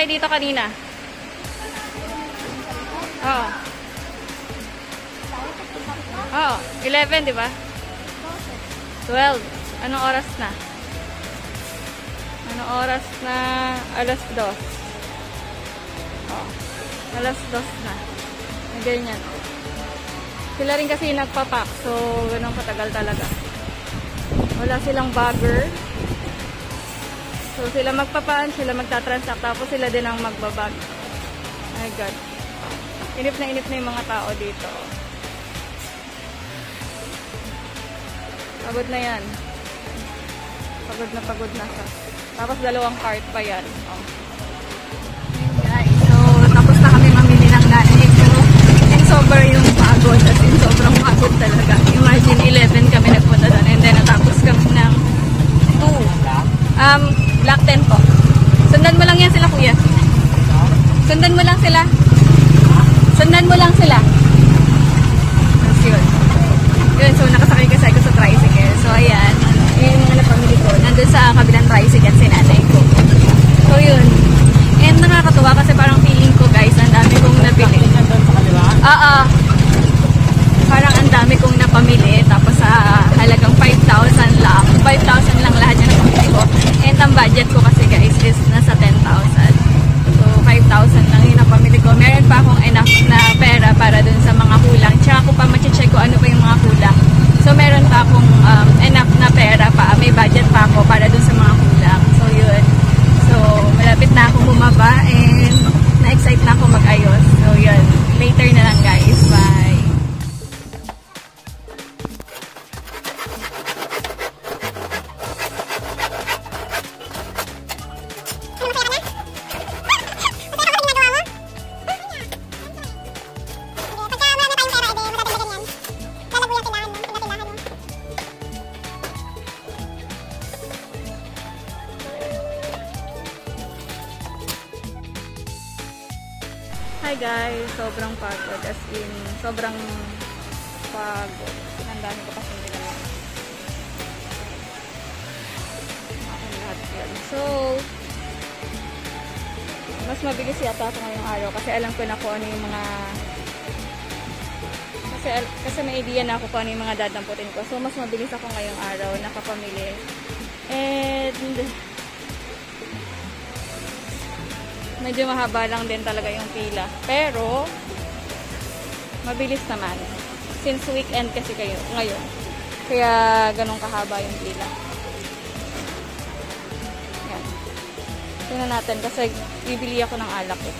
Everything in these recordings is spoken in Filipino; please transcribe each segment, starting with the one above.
tayo dito kanina? Oo. Oh, 11, di ba? 12. Anong oras na? Ano oras na? Alas 2. Oh. Alas 2 na. Na ganyan. Sila rin kasi nagpapak. So, ganun katagal talaga. Wala silang bagger. So, sila magpapaan, sila magtatransact. Tapos sila din ang magbabag. My God. Inip na inip na yung mga tao dito. Pagod na yan. Pagod na pagod na siya. Tapos dalawang cart pa yan. Oh. Guys, so tapos na kami mamili ng ko. And sober yung pagod. As in, sobrang pagod talaga. Imagine, 11 kami nagpunta doon. And then, natapos kami ng 2. Um, black 10 po. Sundan mo lang yan sila, kuya. Sundan mo lang sila. Sundan mo lang sila. That's yun. Yun, so nakasakay kasi ako sa tricycle. So, ayan. Yun yung mga napamili ko. Nandun sa kabilang tricycle si nanay ko. So, yun. And nakakatuwa kasi parang feeling ko, guys, ang dami kong nabili. Oo. Parang ang dami kong napamili. Tapos sa halagang 5,000 lang. 5,000 lang lahat yung napamili ko. And ang budget ko kasi, guys, is nasa 10,000. So, 5,000 lang yung napamili ko. Meron pa akong enough na pera para dun sa mga kulang. Tsaka ko pa machi-check ko ano pa yung mga kulang. So, meron pa akong um, enough na pera pa. May budget pa ako para dun sa mga kulang. So, yun. So, malapit na akong bumaba and na-excite na ako mag-ayos. So, yun. Later na lang, guys. Bye! Sobrang pagod. As in, sobrang pagod. Ang dami ko kasi yan. So, mas mabilis yata ako ngayong araw kasi alam ko na kung ano yung mga kasi, kasi may idea na ako kung ano yung mga dadamputin ko. So, mas mabilis ako ngayong araw nakapamili. And, medyo mahaba lang din talaga yung pila. Pero, mabilis naman. Since weekend kasi kayo ngayon. Kaya, ganun kahaba yung pila. Yan. Tingnan natin kasi bibili ako ng alak eh.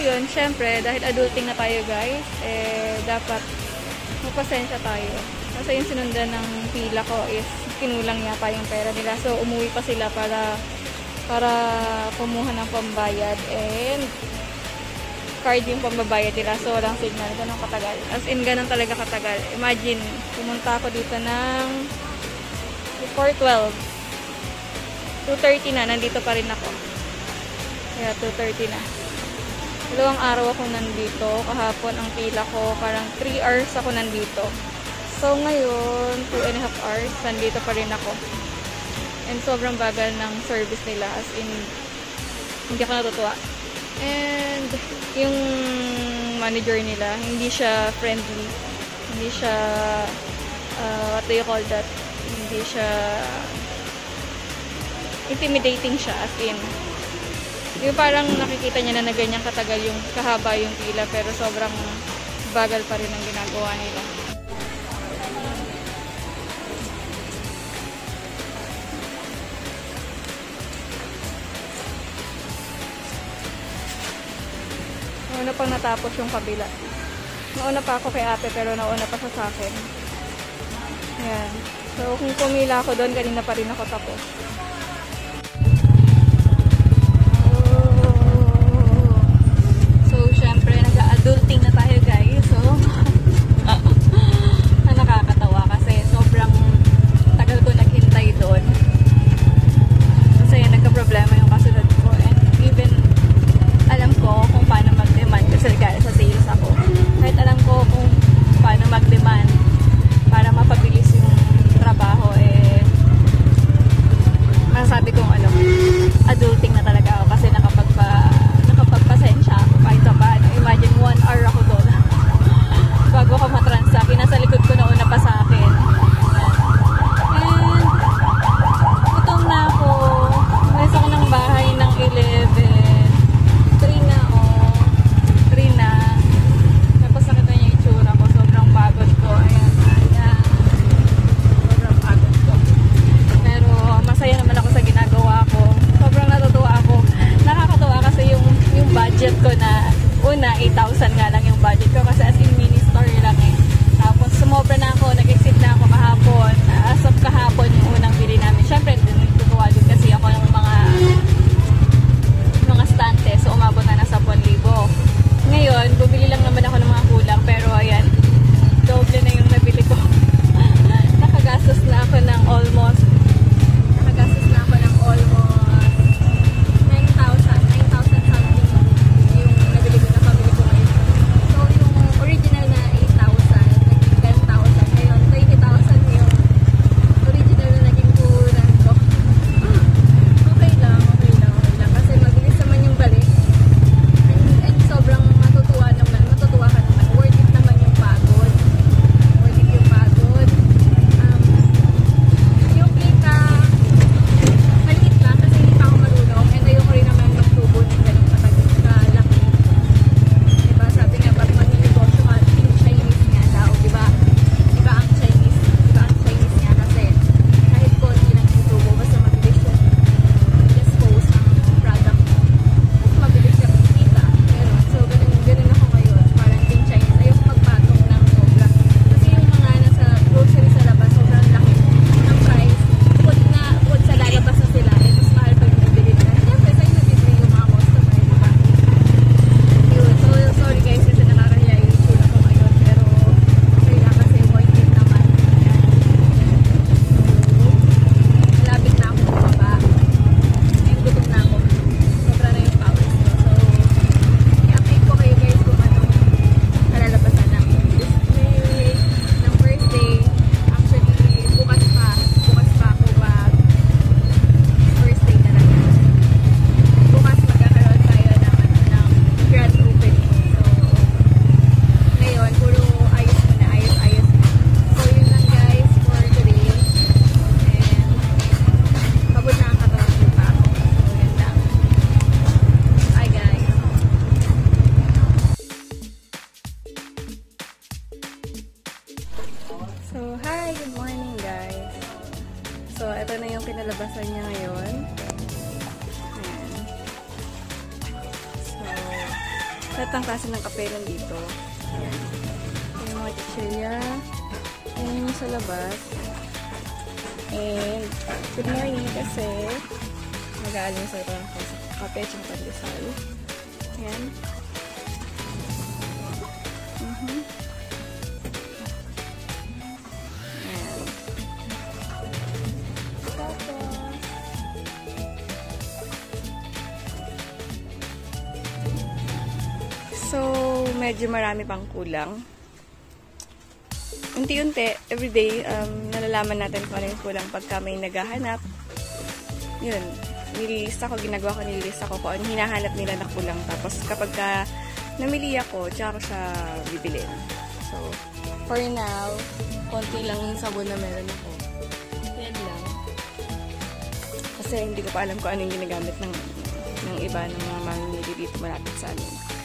yun, syempre, dahil adulting na tayo guys, eh, dapat magpasensya tayo. Kasi yung sinundan ng pila ko is kinulang yata yung pera nila. So, umuwi pa sila para para kumuha ng pambayad and card yung pambabayad nila. So, walang signal. Ganun katagal. As in, ganun talaga katagal. Imagine, pumunta ako dito ng 412. 2.30 na, nandito pa rin ako. Kaya 2.30 na dalawang araw ako nandito. Kahapon ang pila ko, parang 3 hours ako nandito. So, ngayon, 2 and a half hours, nandito pa rin ako. And sobrang bagal ng service nila. As in, hindi ako natutuwa. And, yung manager nila, hindi siya friendly. Hindi siya, uh, what do you call that? Hindi siya, intimidating siya. As in, yung parang nakikita niya na na ganyan katagal yung kahaba yung pila pero sobrang bagal pa rin ang ginagawa nila. Nauna pang natapos yung kabila. Nauna pa ako kay ate pero nauna pa sa akin. Yan. So kung pumila ako doon, kanina pa rin ako tapos. adulting na Lahat ang klase ng kape nandito. Ayan. Ayan mga chichirya. Ayan yung sa labas. And, good morning kasi mag-aalim sa ito ng kape at pandesal. Ayan. Medyo marami pang kulang. Unti-unti, everyday, um, nalalaman natin kung ano yung kulang pagka may naghahanap. Yun, nililista ko, ginagawa ko, nililista ko kung ano hinahanap nila na kulang. Tapos kapag ka namili ako, tsaka ko siya bibilin. So, for now, konti lang yung sabon na meron ako. Yan lang. Kasi hindi ko pa alam kung ano yung ginagamit ng, ng iba ng mga mamimili dito malapit sa amin.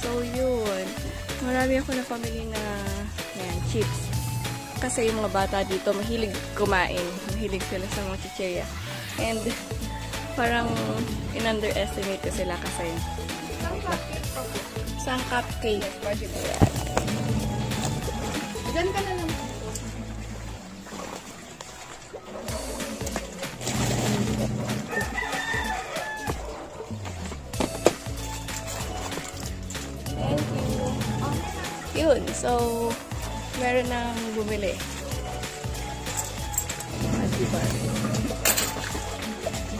So, yun. Marami ako na pamili na yan, chips. Kasi yung mga bata dito, mahilig kumain. Mahilig sila sa mga chicheria. And, parang in-underestimate ko sila kasi isang cupcake. Ayan. Diyan ka na lang. Yun, so, meron nang bumili.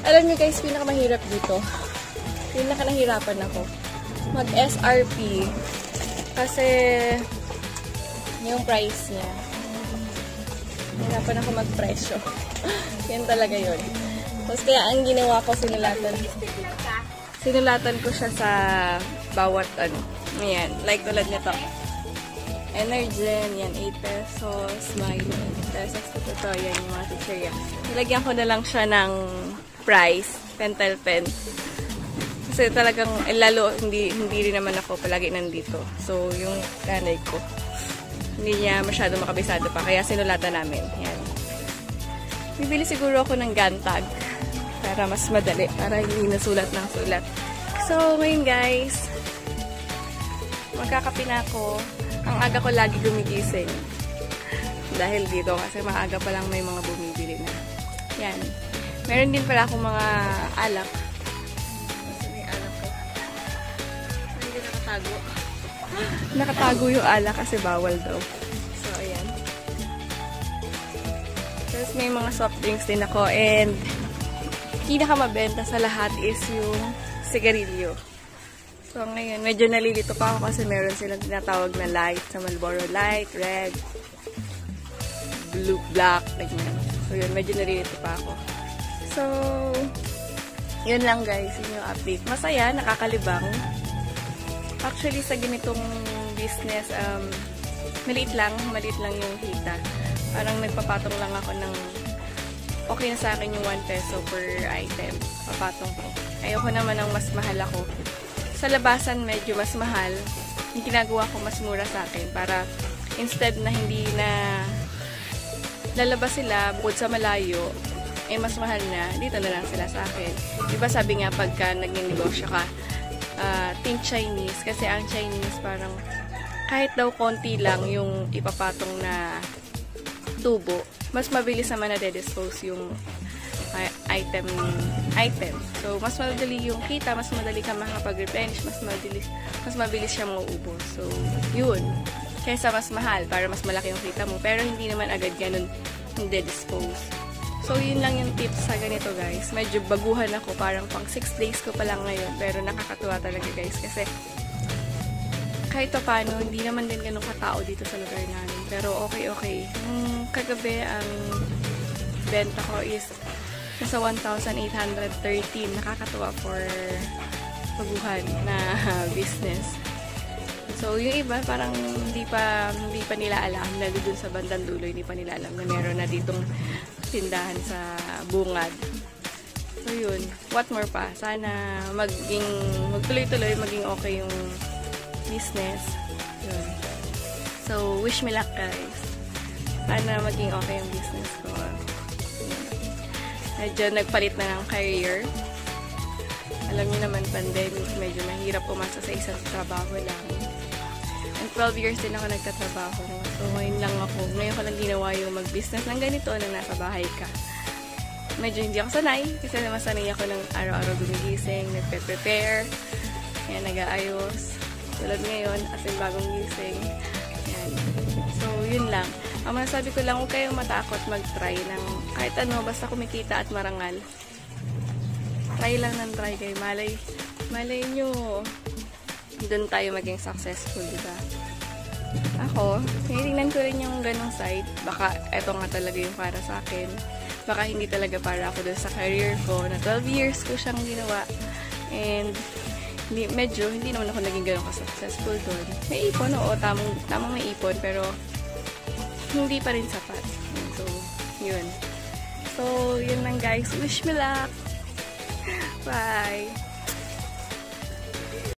Alam niyo guys, pinakamahirap dito. Pinakanahirapan ako. Mag-SRP. Kasi, yung price niya. Hirapan ako mag-presyo. Yan talaga yun. Tapos kaya ang ginawa ko, sinulatan. Sinulatan ko siya sa bawat ano. Ayan, like tulad nito. Energen, yan, 8 pesos. Smile, 8 pesos. Ito, yan yung mga chicheria. Nilagyan ko na lang siya ng price, pentel pen. Kasi talagang, eh, lalo, hindi, hindi rin naman ako palagi nandito. So, yung nanay ko, hindi niya masyado makabisado pa. Kaya sinulatan namin. Yan. Bibili siguro ako ng gantag para mas madali, para hindi nasulat ng sulat. So, ngayon guys, magkakape ako. Ang aga ko lagi gumigising. Dahil dito, kasi maaga pa lang may mga bumibili na. Yan. Meron din pala akong mga alak. Kasi may alak ko. Hindi nakatago. Nakatago yung alak kasi bawal daw. So, ayan. Tapos may mga soft drinks din ako and pinakamabenta sa lahat is yung sigarilyo. So ngayon, medyo nalilito pa ako kasi meron silang tinatawag na light sa Marlboro Light, red, blue, black, ganyan. So yun, medyo nalilito pa ako. So, yun lang guys, yun yung update. Masaya, nakakalibang. Actually, sa ganitong business, um, maliit lang, maliit lang yung kita. Parang nagpapatong lang ako ng okay na sa akin yung 1 peso per item. Papatong ko. Ayoko naman ng mas mahal ako. Sa labasan, medyo mas mahal. Yung ginagawa ko mas mura sa akin para instead na hindi na lalabas sila bukod sa malayo, eh mas mahal na, dito na lang sila sa akin. Diba sabi nga pagka naging negosyo ka, uh, think Chinese, kasi ang Chinese parang kahit daw konti lang yung ipapatong na tubo, mas mabilis naman na de-dispose yung item item. So, mas madali yung kita, mas madali ka makapag-replenish, mas mabilis, mas mabilis siya mauubos. So, yun. Kaysa mas mahal, para mas malaki yung kita mo. Pero hindi naman agad ganun hindi dispose. So, yun lang yung tips sa ganito, guys. Medyo baguhan ako. Parang pang 6 days ko pa lang ngayon. Pero nakakatuwa talaga, guys. Kasi, kahit pa paano, hindi naman din ganun katao dito sa lugar namin. Pero okay, okay. Yung kagabi, ang benta ko is nasa 1,813. Nakakatuwa for baguhan na business. So, yung iba, parang hindi pa, hindi pa nila alam na doon sa bandang dulo, hindi pa nila alam na meron na ditong tindahan sa bungad. So, yun. What more pa? Sana maging, magtuloy-tuloy, maging okay yung business. Yun. So, wish me luck, guys. Sana maging okay yung business. Medyo nagpalit na ng career. Alam niyo naman, pandemic, medyo mahirap umasa sa isang trabaho lang. And 12 years din ako nagtatrabaho. So, ngayon lang ako. Ngayon ko lang ginawa yung mag-business ng ganito na nasa bahay ka. Medyo hindi ako sanay kasi naman sanay ako ng araw-araw gumigising, nagpe-prepare, yan, nag-aayos. Tulad ngayon, as in bagong gising. Yan. So, yun lang. Ang masasabi ko lang, huwag kayong matakot mag-try ng kahit ano, basta kumikita at marangal. Try lang ng try kayo. Malay, malay nyo, doon tayo maging successful, di ba? Ako, tinitingnan ko rin yung ganong side. Baka eto nga talaga yung para sa akin. Baka hindi talaga para ako doon sa career ko na 12 years ko siyang ginawa. And medyo hindi naman ako naging ganun ka-successful doon. May ipon, oo, tamang, tamang may ipon, pero hindi pa rin sapat. So, yun. So, yun lang guys. Wish me luck! Bye!